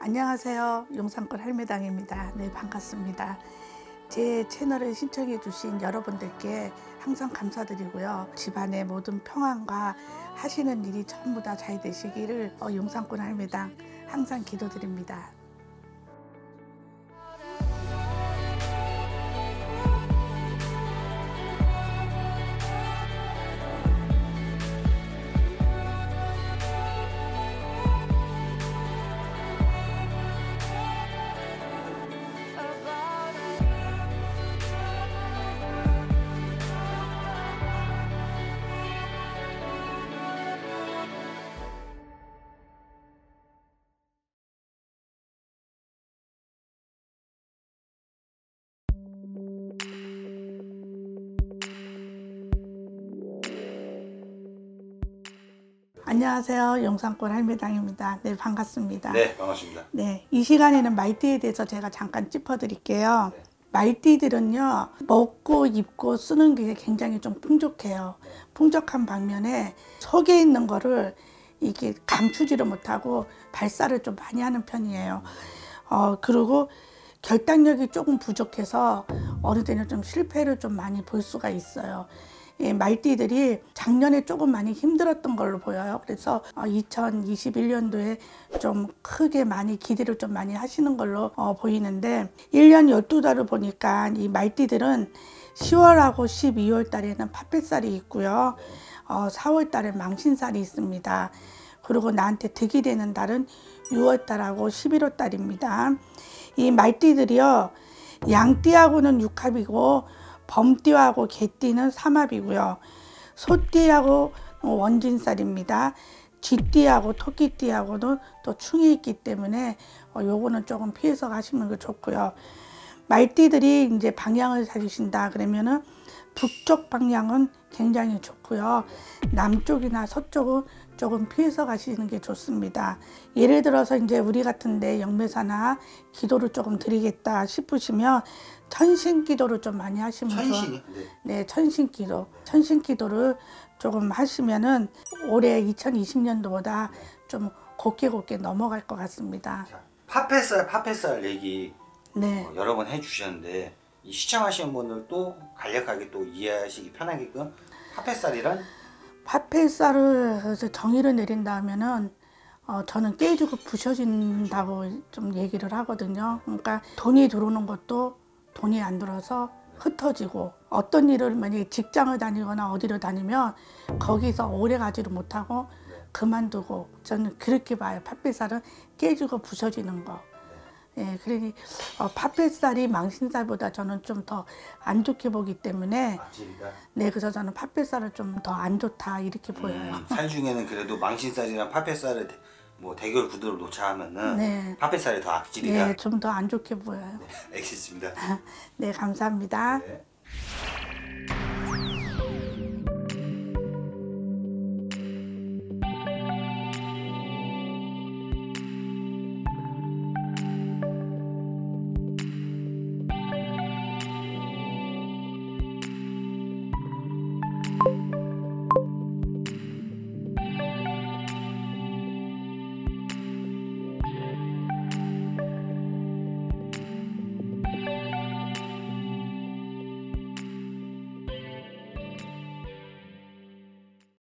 안녕하세요. 용산골 할매당입니다. 네, 반갑습니다. 제 채널을 신청해 주신 여러분들께 항상 감사드리고요. 집안의 모든 평안과 하시는 일이 전부 다 잘 되시기를 어, 용산골 할매당 항상 기도드립니다. 안녕하세요. 용산골 할매당입니다. 네, 반갑습니다. 네, 반갑습니다. 네, 이 시간에는 말띠에 대해서 제가 잠깐 짚어드릴게요. 네. 말띠들은요, 먹고 입고 쓰는 게 굉장히 좀 풍족해요. 풍족한 반면에 속에 있는 거를 이게 감추지를 못하고 발사를 좀 많이 하는 편이에요. 어, 그리고 결단력이 조금 부족해서 어느 때는 좀 실패를 좀 많이 볼 수가 있어요. 이 말띠들이 작년에 조금 많이 힘들었던 걸로 보여요. 그래서 2021년도에 좀 크게 많이 기대를 좀 많이 하시는 걸로 어, 보이는데 1년 12달을 보니까 이 말띠들은 10월하고 12월 달에는 팥뱃살이 있고요. 어, 4월 달에 망신살이 있습니다. 그리고 나한테 득이 되는 달은 6월 달하고 11월 달입니다. 이 말띠들이요. 양띠하고는 육합이고 범띠하고 개띠는 삼합이고요. 소띠하고 원진살입니다. 쥐띠하고 토끼띠하고는 또 충이 있기 때문에 어, 요거는 조금 피해서 가시는 게 좋고요. 말띠들이 이제 방향을 찾으신다 그러면은 북쪽 방향은 굉장히 좋고요. 남쪽이나 서쪽은 조금 피해서 가시는 게 좋습니다. 예를 들어서 이제 우리 같은데 영매사나 기도를 조금 드리겠다 싶으시면 천신 기도를 좀 많이 하시면? 좋아- 네. 네, 천신 기도. 천신 기도를 조금 하시면은 올해 2020년도보다 좀 곱게 곱게 넘어갈 것 같습니다. 자, 파페살, 파페살 얘기 네. 어, 여러 번 해주셨는데 이 시청하시는 분들 또 간략하게 또 이해하시기 편하게끔 파페살이란 파페살을 정의를 내린다 하면은 어, 저는 깨지고 부셔진다고 좀 얘기를 하거든요. 그러니까 돈이 들어오는 것도 돈이 안 들어서 흩어지고 어떤 일을 만약에 직장을 다니거나 어디를 다니면 거기서 오래 가지를 못하고 그만두고 저는 그렇게 봐요. 팥뱃살은 깨지고 부서지는 거. 예, 그러니 어, 팥뱃살이 망신살보다 저는 좀 더 안 좋게 보기 때문에 맛집이다. 네, 그래서 저는 팥뱃살을 좀 더 안 좋다 이렇게 보여요. 음, 살 중에는 그래도 망신살이랑 대- 뭐 대결 구도를 놓자 하면은 네. 파페살이 더 악질이다. 네, 좀 더 안 좋게 보여요. 알겠습니다. 네, 감사합니다. 네.